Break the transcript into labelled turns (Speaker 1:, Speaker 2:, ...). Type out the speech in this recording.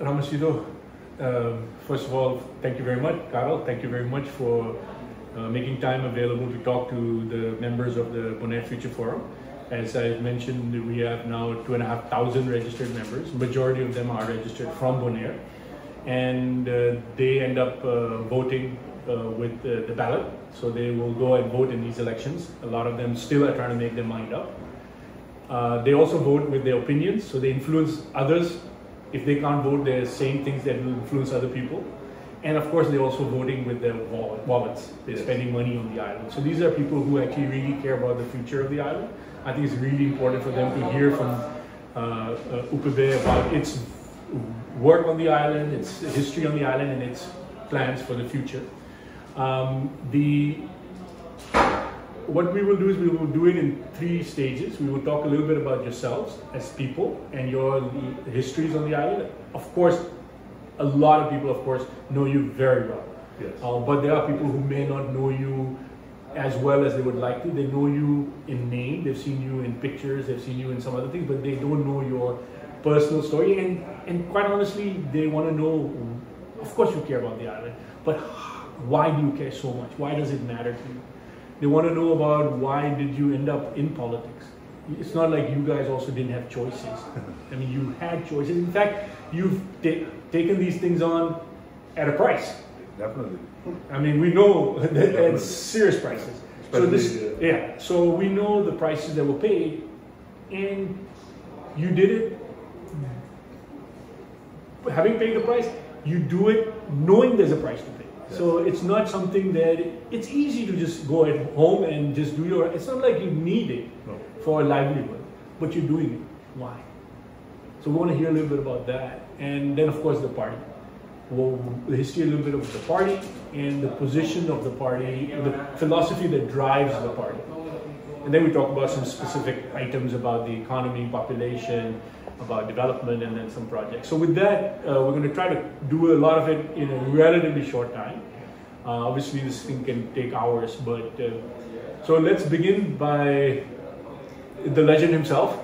Speaker 1: Ramonsito, uh, first of all, thank you very much. Carol, thank you very much for uh, making time available to talk to the members of the Bonaire Future Forum. As I mentioned, we have now two and a half thousand registered members. Majority of them are registered from Bonaire. And uh, they end up uh, voting uh, with the ballot. So they will go and vote in these elections. A lot of them still are trying to make their mind up. Uh, they also vote with their opinions, so they influence others if they can't vote, they're saying things that will influence other people. And of course, they're also voting with their wallets. They're yes. spending money on the island. So these are people who actually really care about the future of the island. I think it's really important for them to hear from uh, uh, UPB about its work on the island, its history on the island, and its plans for the future. Um, the what we will do is we will do it in three stages. We will talk a little bit about yourselves as people and your histories on the island. Of course, a lot of people, of course, know you very well.
Speaker 2: Yes.
Speaker 1: Uh, but there are people who may not know you as well as they would like to. They know you in name, they've seen you in pictures, they've seen you in some other things, but they don't know your personal story. And, and quite honestly, they want to know, of course, you care about the island, but why do you care so much? Why does it matter to you? They want to know about why did you end up in politics. It's not like you guys also didn't have choices. I mean, you had choices. In fact, you've taken these things on at a price.
Speaker 2: Definitely.
Speaker 1: I mean, we know that at serious prices. Especially, so this, uh, yeah. So we know the prices that were paid, and you did it. Having paid the price, you do it knowing there's a price to pay. So it's not something that it's easy to just go at home and just do your. It's not like you need it no. for a livelihood, but you're doing it. Why? So we want to hear a little bit about that, and then of course the party. Well, the history a little bit of the party and the position of the party, the philosophy that drives the party, and then we talk about some specific items about the economy, population, about development and then some projects. So with that, uh, we're going to try to do a lot of it in a relatively short time. Uh, obviously, this thing can take hours, but uh, so let's begin by the legend himself.